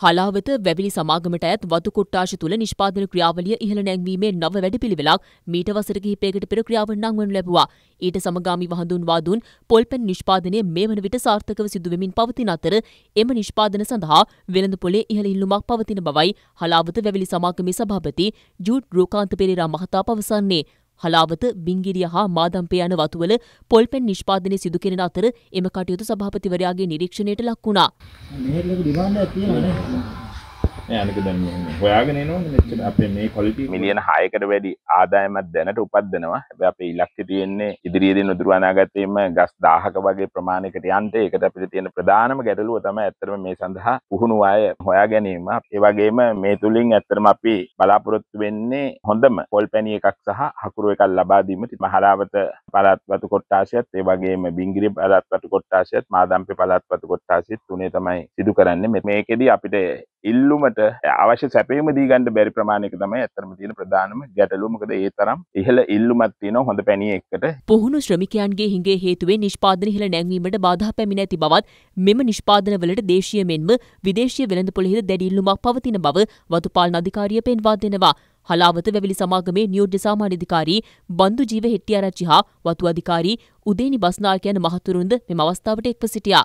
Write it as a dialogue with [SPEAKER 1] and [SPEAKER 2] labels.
[SPEAKER 1] හලාවත වැවිලි සමාගමට ඇත් වතු කොට්ටාශ තුළ නිෂ්පාදන ක්‍රියාවලිය ඉහළ නැංවීමේ නව වැඩපිළිවෙලක් මීට වසර කිහිපයකට පෙර ක්‍රියාව නංවනු ලැබුවා. ඊට සමගාමීව හඳුන්වා දුන් පොල්පැන් නිෂ්පාදනය මේ වන විට සාර්ථකව සිදුවෙමින් පවතින අතර එම නිෂ්පාදන සඳහා වෙළඳ පොලේ ඉහළ ඉල්ලුමක් පවතින බවයි හලාවත වැවිලි සමාගමේ සභාපති ජූඩ් රෝකාන්ත පෙරේරා මහතා පවසන්නේ. හලාවත බිංගිරිය හා මාදම්පය යන වතුවල පොල්පෙන් නිෂ්පාදනය සිදු කෙරෙන අතර එම කටයුතු සභාපතිවරයාගේ නිරීක්ෂණයට ලක් වුණා.
[SPEAKER 2] මෙහෙට ඩිමාන්ඩ් තියෙනවනේ.
[SPEAKER 3] අනික දැන් හොයාගෙන එනවනේ මෙච්චර අපේ මේ ක්වලිටි මිලියන 6කට වැඩි ආදායමක් දැනට උපද්දනවා. හැබැයි අපේ ඉලක්කය තියෙන්නේ ඉදිරියේදී නුදුරු අනාගතයේම ගස් 1000ක වගේ ප්‍රමාණයකට යන්න. ඒකට අපිට තියෙන ප්‍රධානම ගැටලුව තමයි ඇත්තටම මේ සඳහා පුහුණු අය හොයා ගැනීම. ඒ වගේම මේ තුලින් ඇත්තටම අපි බලාපොරොත්තු වෙන්නේ හොඳම පොල්පැණි එකක් සහ හකුරු එකක් ලබා දීමට මහරාවත පළාත් වතු කොට්ටාශයත් ඒ වගේම බිංගිරි පළාත් වතු කොට්ටාශයත් මාදම්පේ පළාත් වතු කොට්ටාශයත් තුනේ තමයි සිදු කරන්නේ. මේකෙදි අපිට ඉල්ලුමට අවශ්‍ය සැපීම දීගන්න බැරි ප්‍රමාණයක තමයි ඇත්තටම තියෙන ප්‍රධානම ගැටලුව. මොකද ඒ තරම් ඉහළ ඉල්ලුමක් තියෙනවා හොඳ පැණිය එක්කට.
[SPEAKER 1] පුහුණු ශ්‍රමිකයන්ගේ හිඟේ හේතුවෙන් නිෂ්පාදන ඉහළ නැංවීමට බාධා පැමිණ ඇති බවත් මෙම නිෂ්පාදනවලට දේශීය මෙන්ම විදේශීය වෙළඳපොළෙහිද දැඩි ඉල්ලුමක් පවතින බව වතුපාලන අධිකාරිය පෙන්වා දෙනවා. හලාවත වැවිලි සමාගමේ නියෝජ්‍ය සාමාන්‍යාධිකාරී බන්දු ජීව හෙට්ටිආරච්චි හා වතු අධිකාරී උදේනි බස්නායක යන මහතුරුන්ද මෙම අවස්ථාවට එක්ව සිටියා.